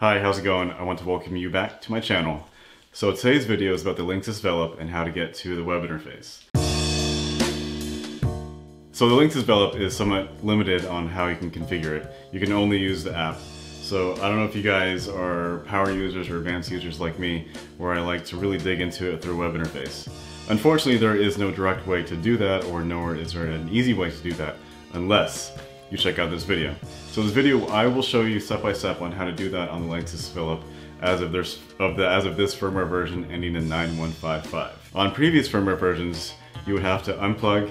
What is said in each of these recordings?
Hi, how's it going? I want to welcome you back to my channel. So today's video is about the Linksys Velop and how to get to the web interface. So the Linksys Velop is somewhat limited on how you can configure it. You can only use the app. So I don't know if you guys are power users or advanced users like me, where I like to really dig into it through web interface. Unfortunately, there is no direct way to do that, or nor is there an easy way to do that, unless you check out this video. So this video, I will show you step by step on how to do that on the Linksys Velop as of, this, of the, as of this firmware version ending in 9155. On previous firmware versions, you would have to unplug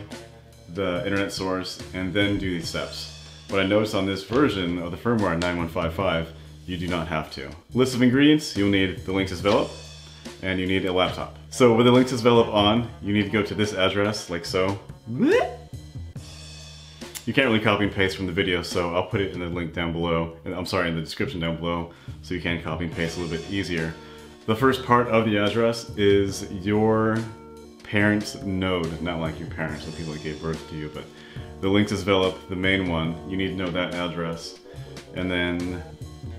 the internet source and then do these steps. But I noticed on this version of the firmware 9155, you do not have to. List of ingredients, you'll need the Linksys Velop, and you need a laptop. So with the Linksys Velop on, you need to go to this address, like so. You can't really copy and paste from the video, so I'll put it in the link down below, and I'm sorry, in the description down below, so you can copy and paste a little bit easier. The first part of the address is your parent's node, not like your parents, the people that gave birth to you, but the Linksys Velop, the main one, you need to know that address. And then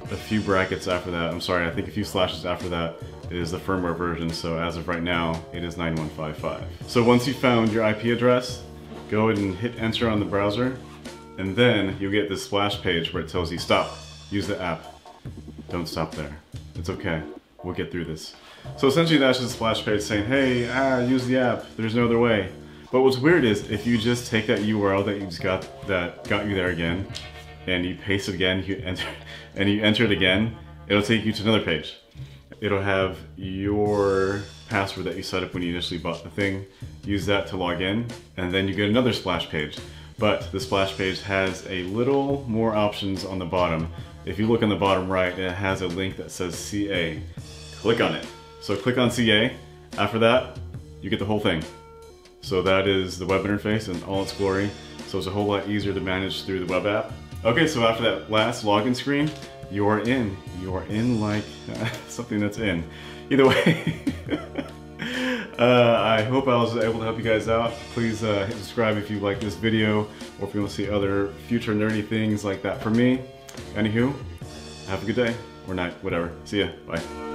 a few brackets after that, I'm sorry, I think a few slashes after that is the firmware version, so as of right now, it is 9155. So once you found your IP address, go ahead and hit enter on the browser, and then you'll get this splash page where it tells you stop, use the app. Don't stop there. It's okay. We'll get through this. So essentially that's just a splash page saying, hey, ah, use the app. There's no other way. But what's weird is if you just take that URL that you just got that got you there again, and you paste it again, you enter, and you enter it again, it'll take you to another page. It'll have your password that you set up when you initially bought the thing. Use that to log in, and then you get another splash page. But the splash page has a little more options on the bottom. If you look on the bottom right, it has a link that says CA. Click on it. So click on CA. After that, you get the whole thing. So that is the web interface in all its glory. So it's a whole lot easier to manage through the web app. Okay, so after that last login screen, you're in. You're in like something that's in. Either way, uh, I hope I was able to help you guys out. Please uh, hit subscribe if you like this video or if you want to see other future nerdy things like that from me. Anywho, have a good day or night, whatever. See ya. Bye.